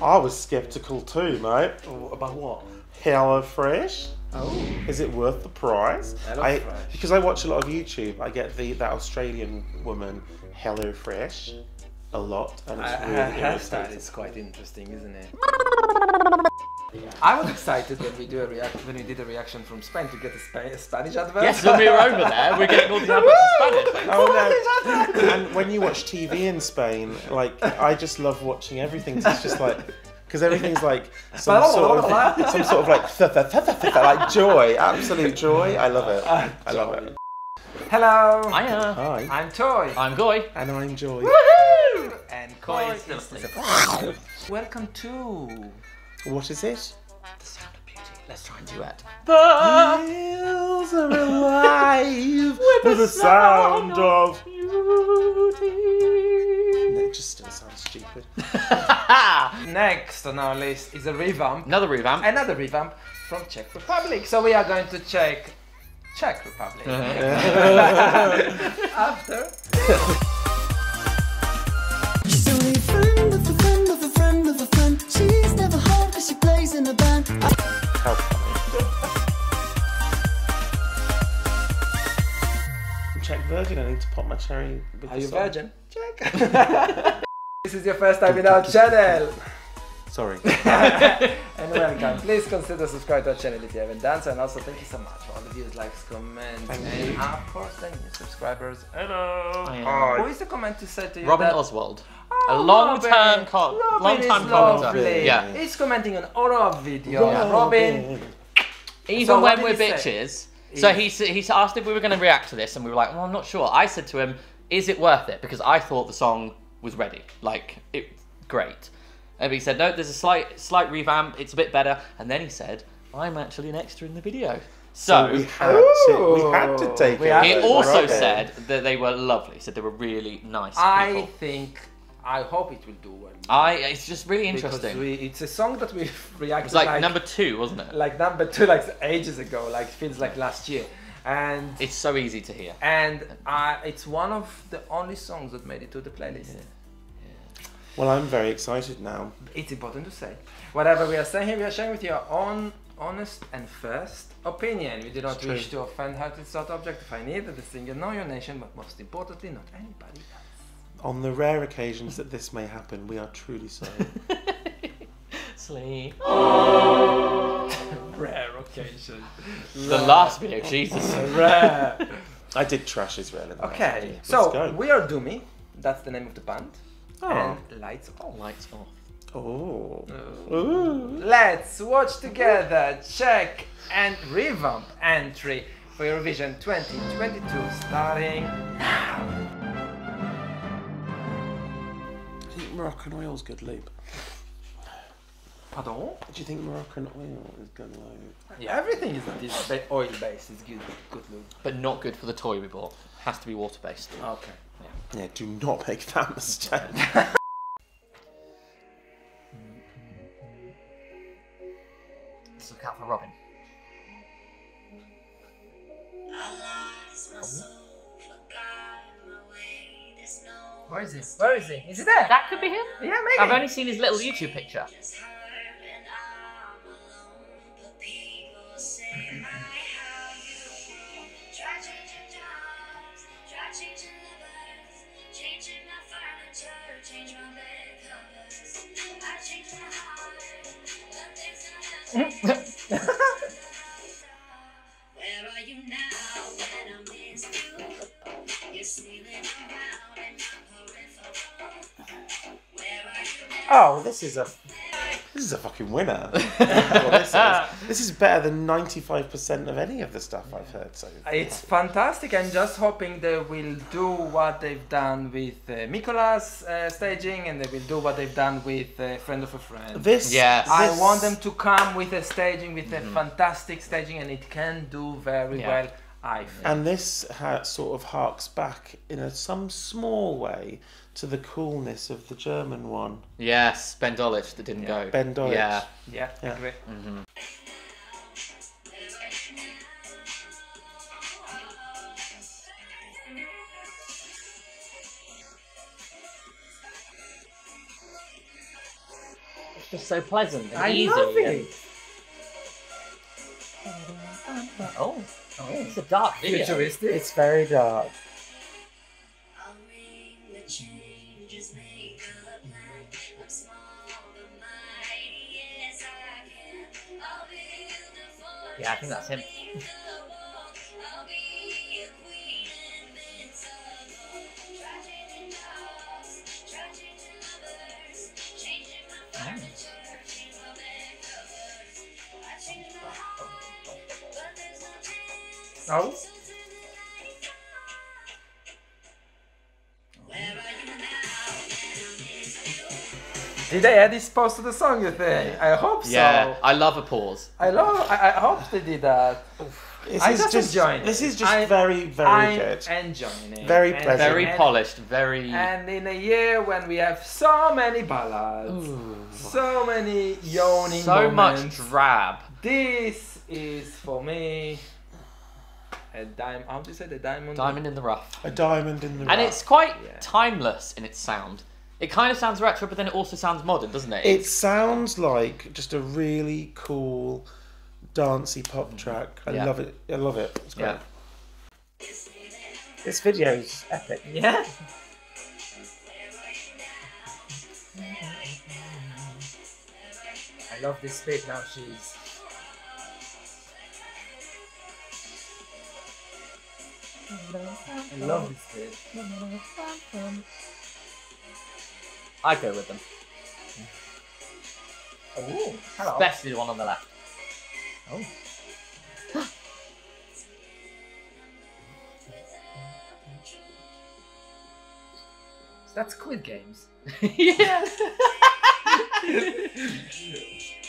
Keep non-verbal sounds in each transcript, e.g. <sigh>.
I was skeptical too, mate. About what? Hello Fresh. Oh. Is it worth the price? I, because I watch a lot of YouTube, I get the that Australian woman Hello Fresh a lot, and it's Uh, really her hairstyle is quite interesting, isn't it? I was excited when we do a react when we did a reaction from Spain to get a, Spa- a Spanish advert. Yes, when we were over there, we're getting all the adverts in Spanish. Oh no! and when you watch TV in Spain, like I just love watching everything. It's just like because everything's like some sort of some sort of like th- <laughs> th- th- th- th- like joy, absolute joy. I love it. Ah, I love it. Hello. Hiya. Hi, I'm Toy. I'm Goy. and I'm Joy. Woohoo! And Koi is Koi. listening. Welcome to. What is it? The sound of beauty. Let's try and do duet. The hills are alive <laughs> with the sound of beauty. It just still sounds stupid. <laughs> <laughs> Next on our list is a revamp. Another revamp. Another revamp from Czech Republic. So we are going to check Czech Republic. Uh-huh. After. In a band. How funny. Virgin. I need to pop my cherry. With Are you song. virgin? Check. <laughs> this is your first time in our channel. Sorry. <laughs> and welcome. Please consider subscribe to our channel if you haven't done so. And also thank you so much for all the views, likes, comments, Thank and you. of course the new subscribers. Hello. Hiya. Oh, who is the comment to say to you Robin that Oswald. Oh, a long-term, Robin. co- Robin long-time is commenter. Yeah. He's commenting on all our videos. Robin, Even So when we're he say? bitches. So He- he s- he s- asked if we were going to react to this, and we were like, "Well, I'm not sure." I said to him, "Is it worth it?" Because I thought the song was ready, like it great. And he said, "No, there's a slight slight revamp. It's a bit better." And then he said, "I'm actually an extra in the video." So, we had to. We had to take We it. he also Robin. said that they were lovely. He said they were really nice I people. think, I hope it will do well. I it's just really Because interesting. we, it's a song that we've <laughs> reacted It's like, like number two, wasn't it? like number two, like ages ago, like feels like last year, and It's so easy to hear. and uh, it's one of the only songs that made it to the playlist. Well, I'm very excited now. It's important to say. Whatever we are saying here, we are sharing with you our own honest and first opinion. We do not It's true. wish to offend, hurt, insult, objectify neither the singer nor your nation, but most importantly, not anybody else. On the rare occasions that this may happen, we are truly sorry. <laughs> Sleep. <laughs> Rare occasion. The last video, Jesus. <laughs> Rare. I did trash Israel in that. Okay, Let's so go. we are Domi. That's the name of the band. Oh. And lights off. Lights off. Oh. oh. Ooh. Let's watch together, Czech and revamp entry for Eurovision 2022 starting now. Do you think Moroccan oil's good lube? Pardon? Do you think Moroccan oil is good lube? Yeah, everything is this oil based is good, good look. But not good for the toy we bought. Has to be water based. Okay. Yeah, do not make that mistake. <laughs> Let's look out for Robin. Where is he? Where is he? Is he there? That could be him. Yeah, maybe. I've only seen his little YouTube picture. Oh, this is a this is a fucking winner. <laughs> This, is. This is better than ninety five percent of any of the stuff I've heard so. far. It's fantastic. I'm just hoping they will do what they've done with uh, Mikolas uh, staging and they will do what they've done with uh, Friend of a Friend. This. Yes. I this- want them to come with a staging, with a fantastic staging, and it can do very Yeah. well. I think. And this ha- sort of harks back in a, some small way to the coolness of the German one. Yes, Ben Dolic that didn't Yeah. go. Ben Dolic. Yeah. yeah, Yeah. agree. Mm-hmm. Just so pleasant and I easy. love and- it. Oh, oh, it's a dark video. Futuristic. It's very dark. I'll bring the changes, make a plan. I'm small but mighty, yes I can. I'll build a fortress. Yeah, I think that's him. Chance. Oh. Did they add this pause to the song, you think? I hope so. Yeah, I love a pause. I love. I, I hope they did that. This I is just just enjoying this it. is just I- very very I'm good. enjoying it. Very And- pleasant. Very polished, very. And in a year when we have so many ballads, so many yawning so much drab. this is for me a dime. How do you say the diamond? Diamond in the rough. A diamond in the rough. And it's quite Yeah. timeless in its sound. It kind of sounds retro, but then it also sounds modern, doesn't it? It sounds like just a really cool, dancey pop track. I Yeah. love it. I love it. It's great. Yeah. This is epic. Yeah. I love this bit now. She's. I love this bit. I go with them. Oh, hello. Especially the one on the left. Oh. That's Squid Games. yeah. <laughs> <laughs> <laughs>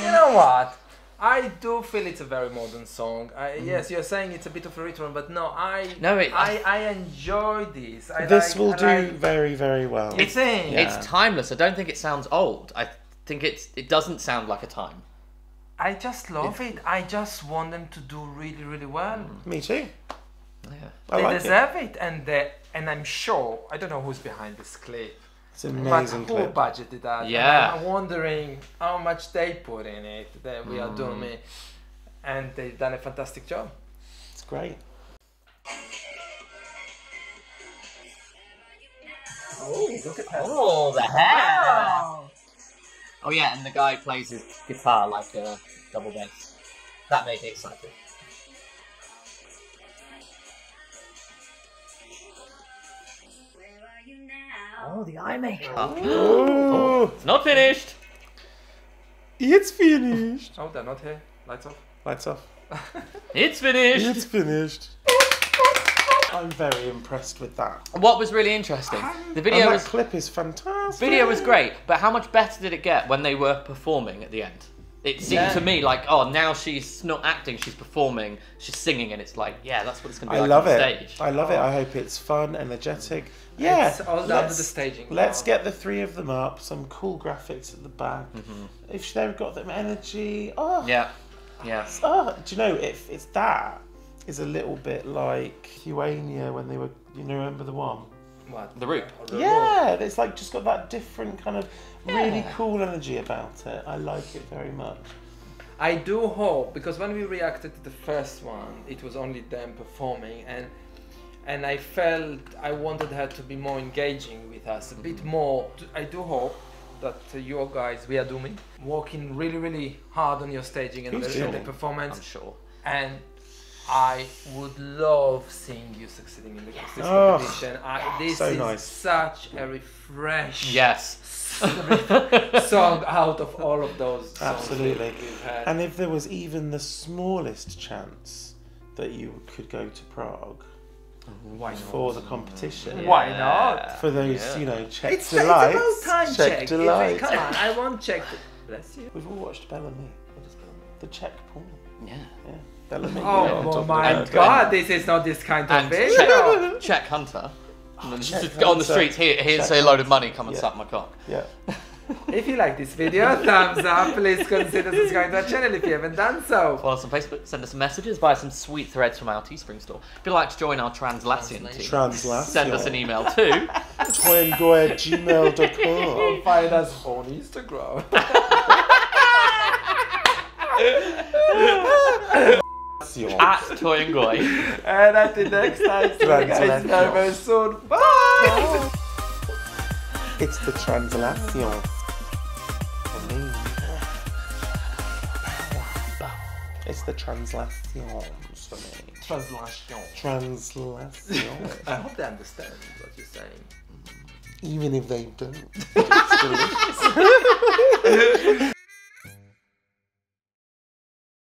You know what? I do feel it's a very modern song. I, mm-hmm. Yes, you're saying it's a bit of a return, but no, I No, it- I, I enjoy this. I This like, will do like- very very well. It's think? Yeah. It's timeless. I don't think it sounds old. I think it's it doesn't sound like a time. I just love it. I just want them to do really, really well. Me too. Yeah. I they like deserve it. and they, and I'm sure I don't know who's behind this clip, It's an amazing but who clip. budgeted that? And Yeah. I'm wondering how much they put in it. That we are doing Mm. it, and they've done a fantastic job. It's great. Oh, look at that! Oh, the hair! Oh yeah, and the guy plays his guitar like a double bass. That made me excited. Oh, the eye makeup. Oh, It's <gasps> not finished. it's finished. Oh, they're not here. Lights off. Lights off. <laughs> It's finished. It's finished. I'm very impressed with that. What was really interesting? The And video that was clip is fantastic. video was great, but how much better did it get when they were performing at the end? It seemed Yeah. to me like, oh, now she's not acting, she's performing, she's singing, and it's like, yeah, that's what it's gonna be I like love on it. stage. I love it. I hope it's fun, energetic. Yeah, It's all down to let's- the staging. Let's now. get the three of them up. Some cool graphics at the back. Mm-hmm. If they've got them energy, oh, Yeah, yeah. oh, do you know if it's that is a little bit like Huania when they were, you know, remember the one? What? The Roop. Oh, Yeah, it's like just got that different kind of really Yeah. cool energy about it. I like it very much. I do hope because when we reacted to the first one, it was only them performing, and and I felt I wanted her to be more engaging with us, a bit more. I do hope that uh, you guys, we are Domi, working really really hard on your staging and Who's the, and the performance, I'm sure. and I would love seeing you succeeding in the this Oh, competition. I, this so is nice. such a refresh Yes. song <laughs> out of all of those. songs Absolutely. had. And if there was even the smallest chance that you could go to Prague Why not? for the competition, Why not? for those, Yeah. you know, Czech It's, delights, it's about time Czech check. Delights. come on, I want check. Bless you. We've all watched Bel Ami. What is Bel Ami? The Czech porn. Yeah. Yeah, Bel Ami. Oh, yeah, oh talking my about god, this is not this kind of And video. check, Czech Hunter. Oh, and then Check just go on the streets. Here, here's Check a load of money. Come and Yeah. suck my cock. Yeah. <laughs> If you like this video, thumbs up. Please consider subscribing to our channel if you haven't done so. Follow us on Facebook, send us messages, buy some sweet threads from our Teespring store. If you'd like to join our Translation team, Translation. send us an email too. <laughs> Toyengoy at gmail.com. Find us on Instagram. <laughs> at Toy and Goy. and until next time, see you guys very, soon. Bye! It's the translation. It's the translations for me. Translation. Translation. I hope they understand what you're saying. Even if they don't. <laughs> It's delicious. <laughs>